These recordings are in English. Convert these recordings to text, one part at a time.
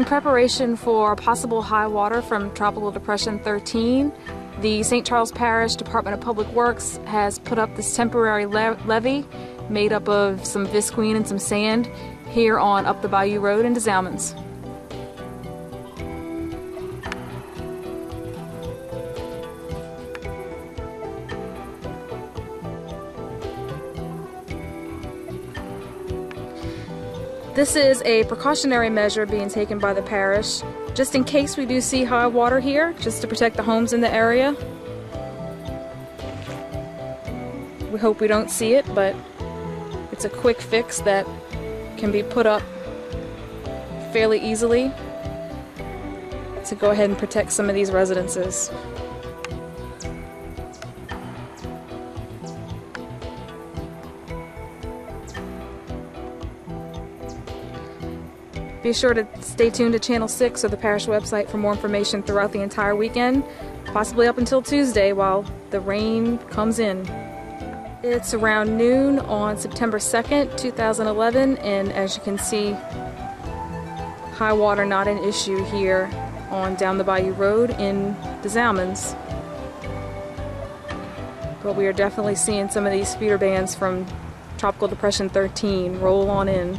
In preparation for possible high water from Tropical Depression 13, the St. Charles Parish Department of Public Works has put up this temporary le levee made up of some visqueen and some sand here on Up the Bayou Road in Des This is a precautionary measure being taken by the parish just in case we do see high water here, just to protect the homes in the area. We hope we don't see it, but it's a quick fix that can be put up fairly easily to go ahead and protect some of these residences. Be sure to stay tuned to Channel 6 or the parish website for more information throughout the entire weekend, possibly up until Tuesday while the rain comes in. It's around noon on September 2nd, 2011, and as you can see, high water not an issue here on Down the Bayou Road in Des Allemands. But we are definitely seeing some of these feeder bands from Tropical Depression 13 roll on in.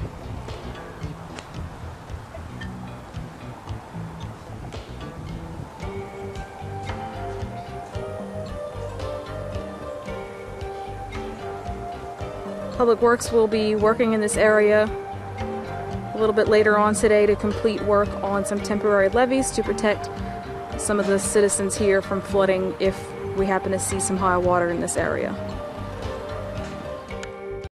Public Works will be working in this area a little bit later on today to complete work on some temporary levees to protect some of the citizens here from flooding if we happen to see some high water in this area.